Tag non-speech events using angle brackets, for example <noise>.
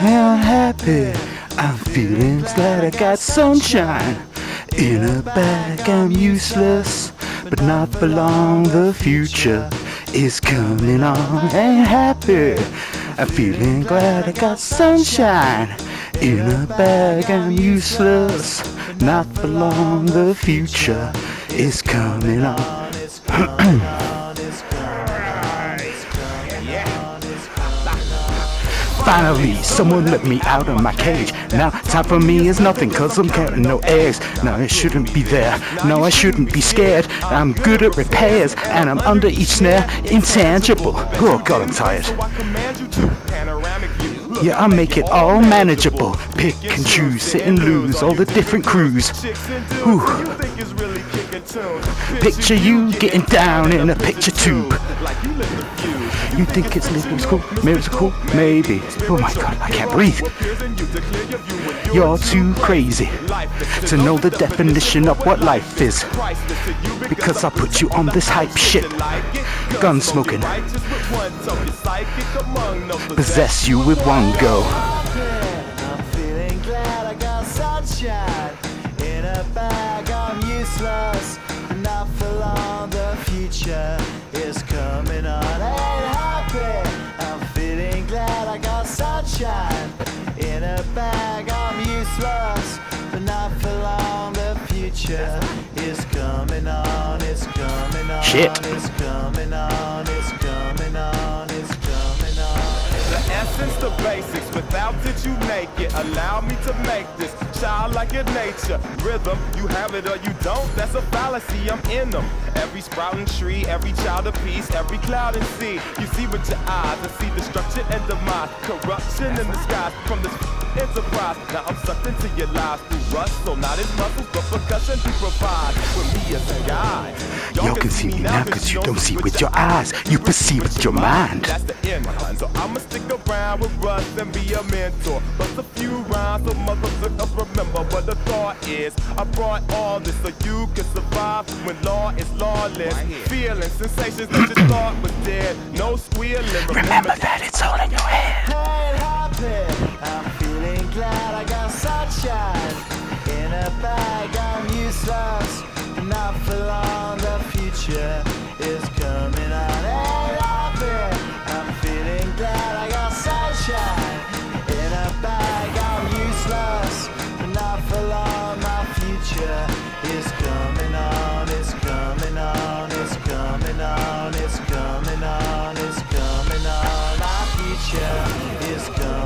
I'm happy. I'm feeling glad I got sunshine. In a bag, I'm useless, but not for long. The future is coming on. Ain't happy. I'm feeling glad I got sunshine. In a bag, I'm useless, not for long. The future is coming on. <clears throat> Finally, someone let me out of my cage. Now, time for me is nothing, cause I'm counting no eggs. No, I shouldn't be there. No, I shouldn't be scared. I'm good at repairs, and I'm under each snare, intangible. Oh, God, I'm tired. Yeah, I make it all manageable. Pick and choose, sit and lose, all the different crews. Whew. Picture you getting down in a picture tube. You think it's musical? Musical? Maybe. Oh my god, I can't breathe. You're too crazy to know the definition of what life is. Because I put you on this hype shit. Gun smoking. Possess you with one go. I'm feeling glad I got sunshine in a bag. I'm useless, not for long. The future is coming on. Ain't happy. I'm feeling glad I got sunshine in a bag. I'm useless, but not for long. The future is coming on. It's coming on. Shit. It's coming on. Essence, the basics. Without it, you make it. Allow me to make this childlike in nature. Rhythm, you have it or you don't. That's a fallacy. I'm in them. Every sprouting tree, every child of peace, every cloud and sea. You see with your eyes and see destruction and demise. Corruption in the skies from this enterprise. Now I'm sucked into your lives through rust. So not as muscles, but percussion to provide with me as a guide. Y'all can see me now cause you don't see with your eyes. You perceive with your mind. That's the end. So I'ma stick around with Russ and be a mentor. Bust a few rhymes so motherfuckers remember what the thought is. I brought all this so you can survive when law is lawless. Feeling sensations that you thought was dead. No squealing. Remember that it's all in your head. ain't future coming on, it's coming on, it's coming on, it's coming on, it's coming on. Our future is coming.